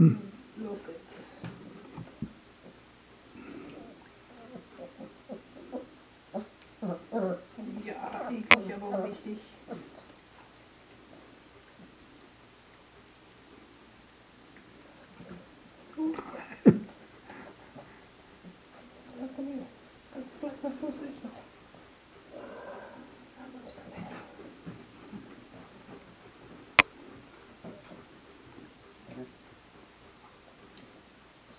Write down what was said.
Geht's. Ja, eklig, aber auch wichtig.